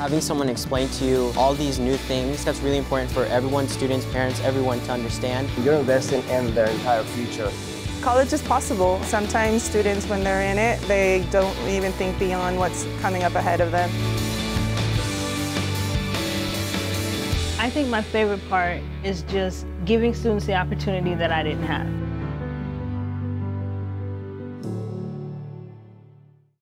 Having someone explain to you all these new things, that's really important for everyone, students, parents, everyone to understand. You're investing in their entire future. College is possible. Sometimes students, when they're in it, they don't even think beyond what's coming up ahead of them. I think my favorite part is just giving students the opportunity that I didn't have.